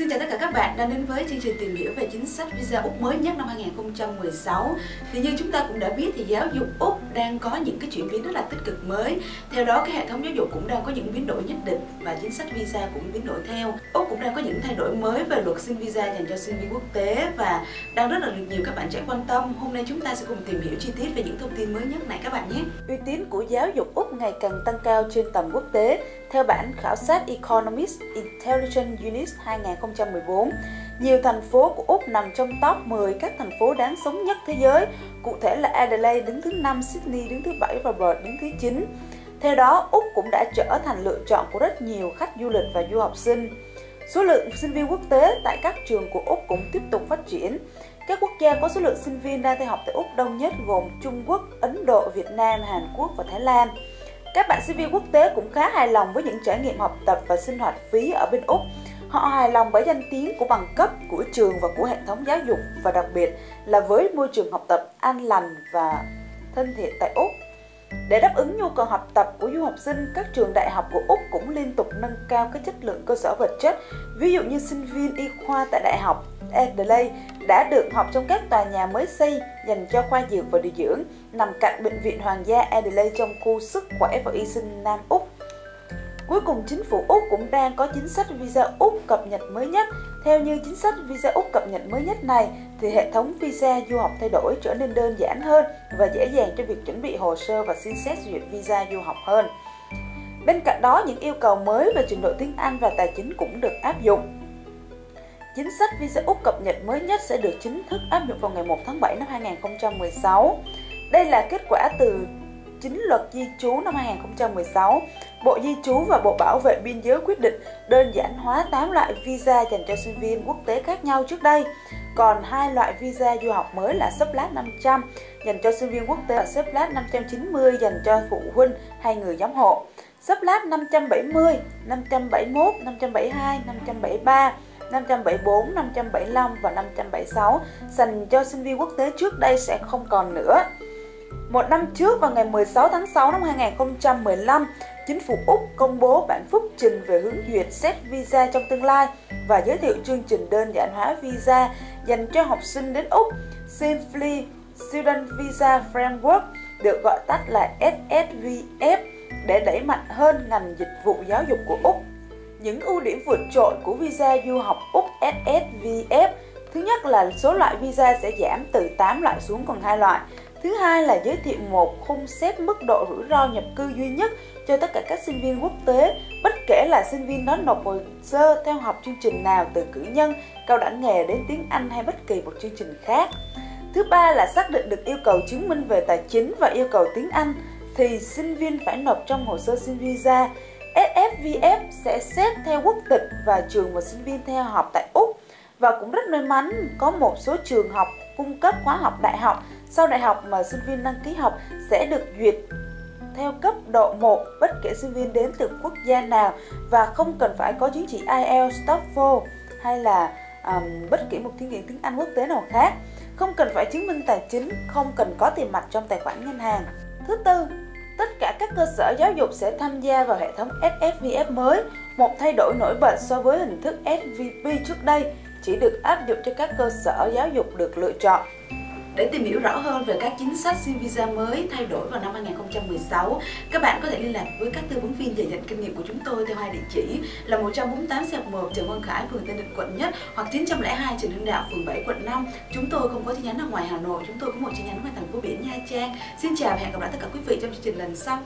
Xin chào tất cả các bạn đang đến với chương trình tìm hiểu về chính sách visa Úc mới nhất năm 2016. Thì như chúng ta cũng đã biết thì giáo dục Úc đang có những cái chuyển biến rất là tích cực mới. Theo đó, cái hệ thống giáo dục cũng đang có những biến đổi nhất định và chính sách visa cũng biến đổi theo. Úc cũng đang có những thay đổi mới về luật xin visa dành cho sinh viên quốc tế và đang rất là được nhiều các bạn trẻ quan tâm. Hôm nay chúng ta sẽ cùng tìm hiểu chi tiết về những thông tin mới nhất này các bạn nhé. Uy tín của giáo dục Úc ngày càng tăng cao trên tầm quốc tế theo bản khảo sát Economist Intelligence Unit 2014, nhiều thành phố của Úc nằm trong top 10 các thành phố đáng sống nhất thế giới, cụ thể là Adelaide đứng thứ 5, Sydney đứng thứ 7 và Perth đứng thứ 9. Theo đó, Úc cũng đã trở thành lựa chọn của rất nhiều khách du lịch và du học sinh. Số lượng sinh viên quốc tế tại các trường của Úc cũng tiếp tục phát triển. Các quốc gia có số lượng sinh viên đang theo học tại Úc đông nhất gồm Trung Quốc, Ấn Độ, Việt Nam, Hàn Quốc và Thái Lan. Các bạn sinh viên quốc tế cũng khá hài lòng với những trải nghiệm học tập và sinh hoạt phí ở bên Úc. Họ hài lòng với danh tiếng của bằng cấp của trường và của hệ thống giáo dục và đặc biệt là với môi trường học tập an lành và thân thiện tại Úc. Để đáp ứng nhu cầu học tập của du học sinh, các trường đại học của Úc cũng liên tục nâng cao cái chất lượng cơ sở vật chất. Ví dụ như sinh viên y khoa tại Đại học Adelaide đã được học trong các tòa nhà mới xây dành cho khoa dược và điều dưỡng nằm cạnh Bệnh viện Hoàng gia Adelaide trong khu sức khỏe và y sinh Nam Úc. Cuối cùng, chính phủ Úc cũng đang có chính sách visa Úc cập nhật mới nhất. Theo như chính sách visa Úc cập nhật mới nhất này, thì hệ thống visa du học thay đổi trở nên đơn giản hơn và dễ dàng cho việc chuẩn bị hồ sơ và xin xét duyệt visa du học hơn. Bên cạnh đó, những yêu cầu mới về trình độ tiếng Anh và tài chính cũng được áp dụng. Chính sách visa Úc cập nhật mới nhất sẽ được chính thức áp dụng vào ngày 1 tháng 7 năm 2016. Đây là kết quả từ chính luật di trú năm 2016. Bộ Di trú và Bộ Bảo vệ Biên giới quyết định đơn giản hóa 8 loại visa dành cho sinh viên quốc tế khác nhau trước đây. Còn hai loại visa du học mới là Sublat 500 dành cho sinh viên quốc tế và Sublat 590 dành cho phụ huynh hay người giám hộ. Sublat 570, 571, 572, 573 574, 575 và 576 dành cho sinh viên quốc tế trước đây sẽ không còn nữa. Một năm trước vào ngày 16 tháng 6 năm 2015, chính phủ Úc công bố bản phúc trình về hướng duyệt xét visa trong tương lai và giới thiệu chương trình đơn giản hóa visa dành cho học sinh đến Úc Simply Student Visa Framework được gọi tắt là SSVF để đẩy mạnh hơn ngành dịch vụ giáo dục của Úc. Những ưu điểm vượt trội của visa du học Úc SSVF Thứ nhất là số loại visa sẽ giảm từ 8 loại xuống còn 2 loại. Thứ hai là giới thiệu một khung xếp mức độ rủi ro nhập cư duy nhất cho tất cả các sinh viên quốc tế, bất kể là sinh viên đó nộp hồ sơ theo học chương trình nào từ cử nhân, cao đẳng nghề đến tiếng Anh hay bất kỳ một chương trình khác. Thứ ba là xác định được yêu cầu chứng minh về tài chính và yêu cầu tiếng Anh thì sinh viên phải nộp trong hồ sơ xin visa. SFVF sẽ xét theo quốc tịch và trường mà sinh viên theo học tại Úc và cũng rất may mắn có một số trường học cung cấp khóa học đại học sau đại học mà sinh viên đăng ký học sẽ được duyệt theo cấp độ 1 bất kể sinh viên đến từ quốc gia nào và không cần phải có chứng chỉ IELTS, TOEFL hay là um, bất kỳ một thí nghiệm tiếng Anh quốc tế nào khác. Không cần phải chứng minh tài chính, không cần có tiền mặt trong tài khoản ngân hàng. Thứ tư, tất cả các cơ sở giáo dục sẽ tham gia vào hệ thống SFVF mới, một thay đổi nổi bật so với hình thức SVP trước đây chỉ được áp dụng cho các cơ sở giáo dục được lựa chọn. Để tìm hiểu rõ hơn về các chính sách xin visa mới thay đổi vào năm 2016, các bạn có thể liên lạc với các tư vấn viên dày dặn kinh nghiệm của chúng tôi theo hai địa chỉ là 148 1 Trần Quang Khải, phường Tân Định, quận Nhất hoặc 902 Trần Hưng Đạo, phường 7, quận 5. Chúng tôi không có chi nhánh ở ngoài Hà Nội, chúng tôi có một chi nhánh ở thành phố biển Nha Trang. Xin chào và hẹn gặp lại tất cả quý vị trong chương trình lần sau.